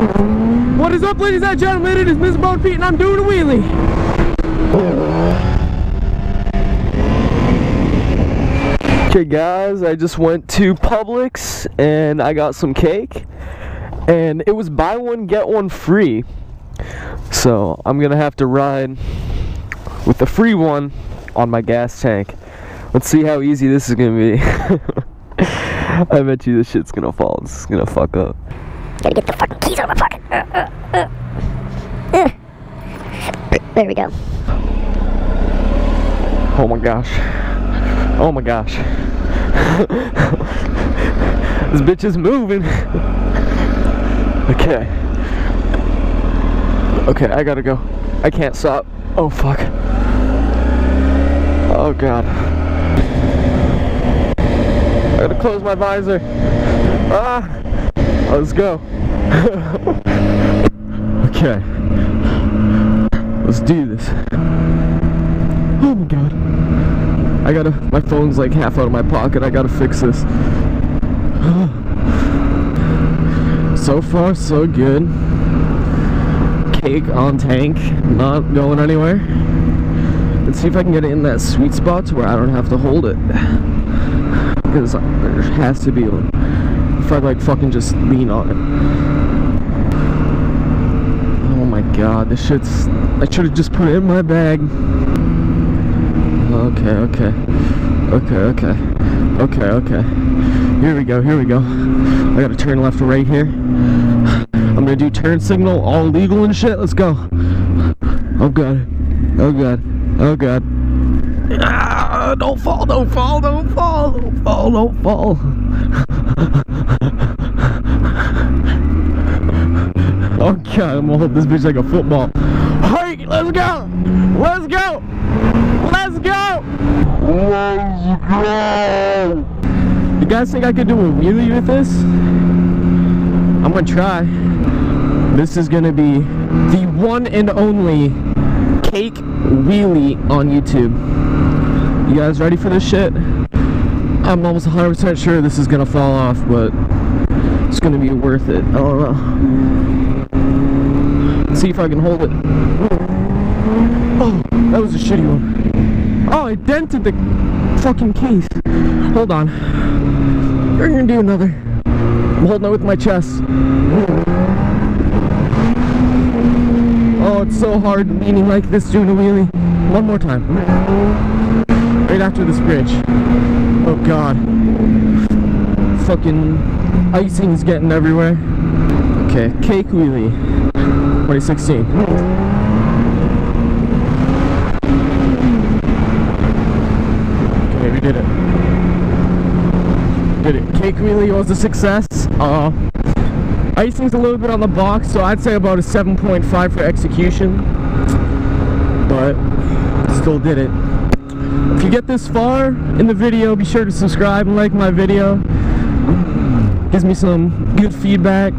What is up, ladies and gentlemen? It is Mr. Moto Pete, and I'm doing a wheelie. Okay, guys, I just went to Publix and I got some cake, and it was buy one get one free. So I'm gonna have to ride with the free one on my gas tank. Let's see how easy this is gonna be. I bet you this shit's gonna fall. This is gonna fuck up. Gotta get the fucking keys out of my pocket. Uh, uh, uh. Uh. There we go. Oh my gosh. Oh my gosh. this bitch is moving. okay. Okay, I gotta go. I can't stop. Oh fuck. Oh god. I gotta close my visor. Ah! Let's go. okay. Let's do this. Oh my god. I gotta, my phone's like half out of my pocket. I gotta fix this. so far, so good. Cake on tank, not going anywhere. Let's see if I can get it in that sweet spot to where I don't have to hold it. Because there has to be, if I like fucking just lean on it. Oh my god, this shit's, I should have just put it in my bag. Okay, okay. Okay, okay. Okay, okay. Here we go, here we go. I gotta turn left or right here. I'm gonna do turn signal, all legal and shit. Let's go. Oh god. Oh god. Oh god. Ah, don't fall, don't fall, don't fall, don't fall, don't fall. Oh god, I'm gonna hold this bitch like a football. Hey, let's go! Let's go! Let's go! Let's go! You guys think I could do a wheelie with this? I'm gonna try. This is gonna be the one and only cake wheelie on YouTube. You guys ready for this shit? I'm almost 100% sure this is gonna fall off, but it's gonna be worth it. I don't know. Let's see if I can hold it. Oh, that was a shitty one. Oh, I dented the fucking case. Hold on. We're gonna do another. I'm holding it with my chest. Oh, it's so hard leaning like this doing a wheelie. One more time. Right after this bridge. Oh god. Fucking icing is getting everywhere. Okay, cake wheelie. 2016. Okay, we did it. Did it. Cake wheelie was a success. Uh, icing's a little bit on the box, so I'd say about a 7.5 for execution. But still did it. If you get this far in the video, be sure to subscribe and like my video. Gives me some good feedback.